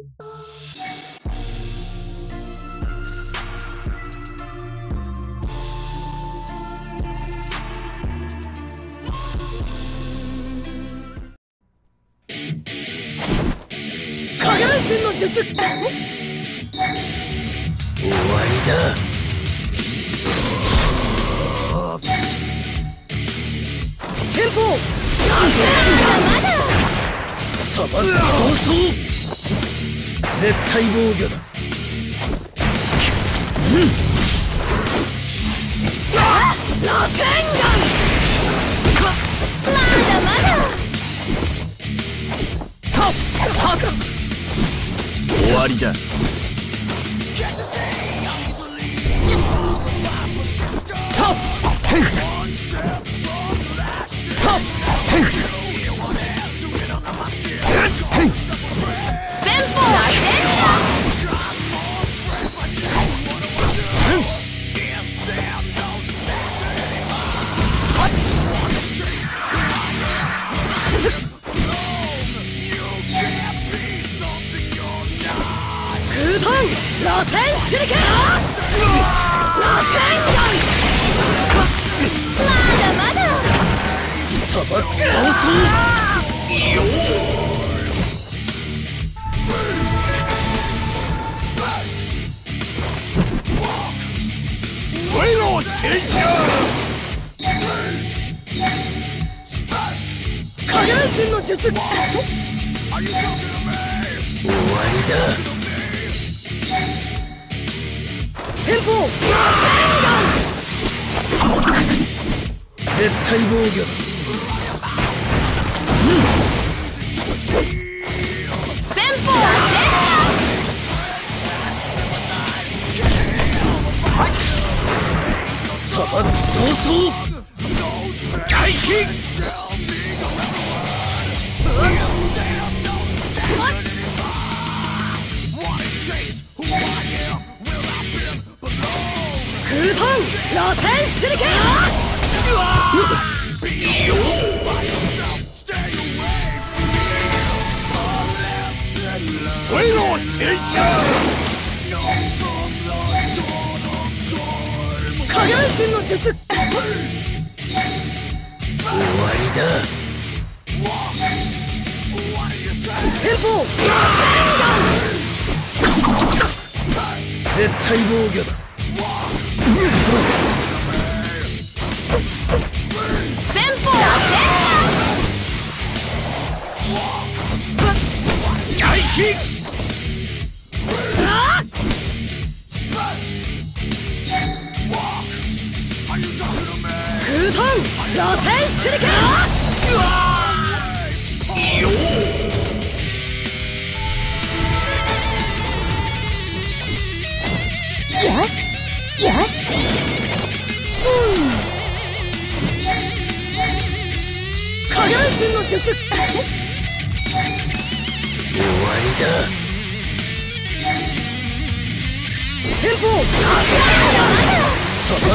身の術終わりだ先方まだ早々絶対防御だ。うん。あ螺旋丸まだまだ。たった終わりだ。螺我老先生影分身の術終わりだ先鋒絶対防御うん砂漠早々外気空遁螺旋手裏剣回路先生影術。終わりだ。先鋒絶対防御だ。先鋒外気空遁螺旋手裏剣よしよし影分身の術終わりだ先鋒砂漠早々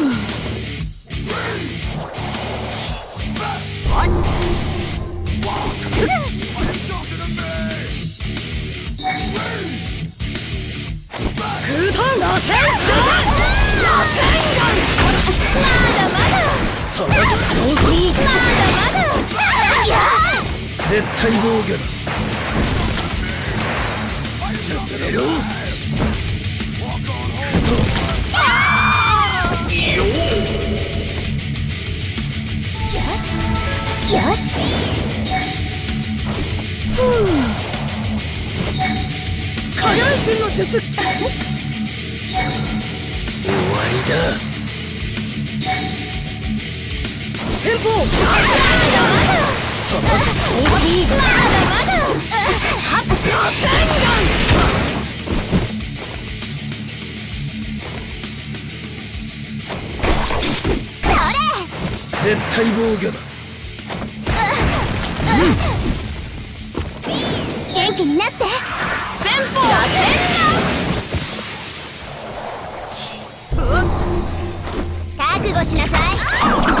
絶対防御だ。潰れろ。行くぞ。よし。よし。ふう影分身の術終わりだ先方絶対防御だ、うん、元気になって先方は全覚悟しなさい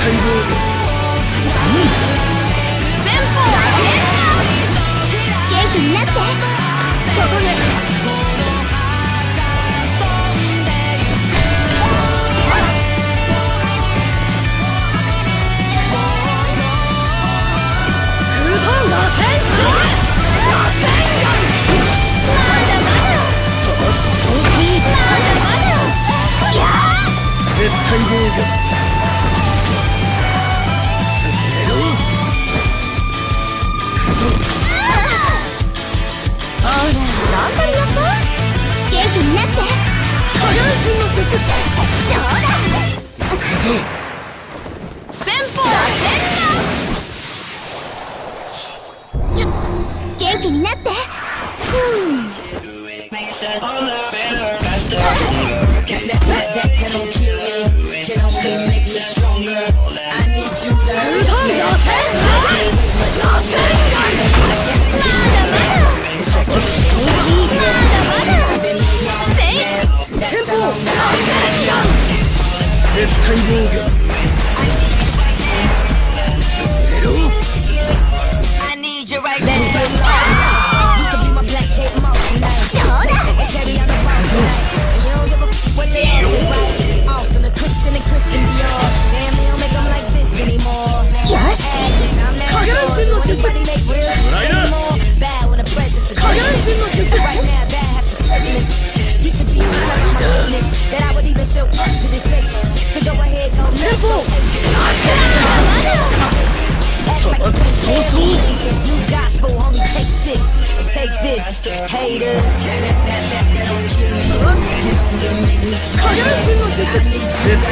待望うん前方前元気になってそこ絶対防御になって。ホロン神の術どうだ？先方。は全元気になって。ふ太优了絶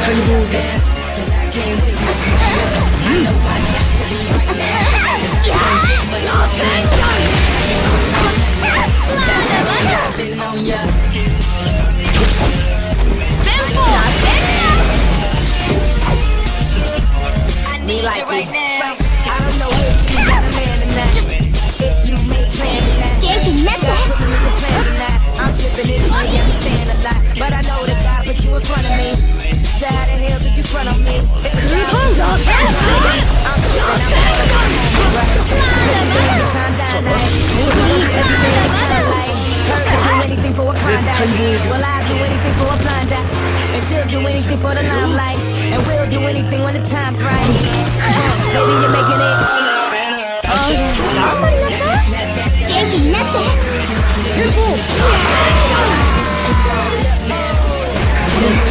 対防御 anything for a I'll do anything for a blind. And she'll do anything for. And we'll do anything when the time's right. Baby, you're making it. Yeah.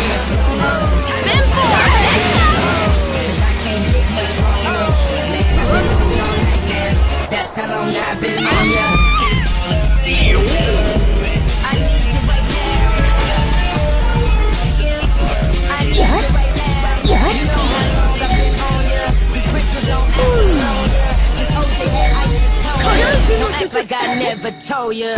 Oh, yeah.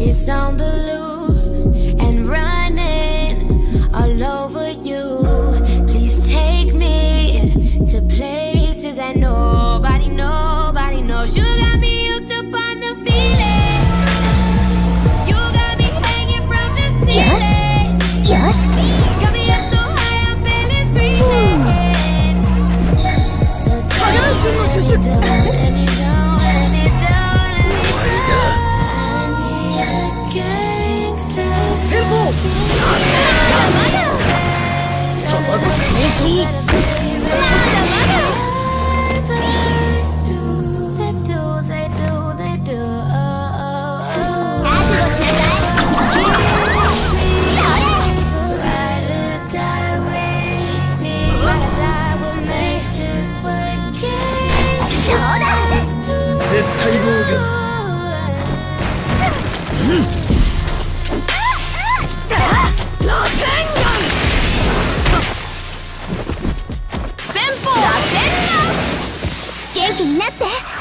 It's on the loose and running all over you. Please take me to places that nobody, nobody knows. You got me hooked up on the feeling. You got me hanging from the ceiling. Yes. Yes. 絶対防御うん。気になって。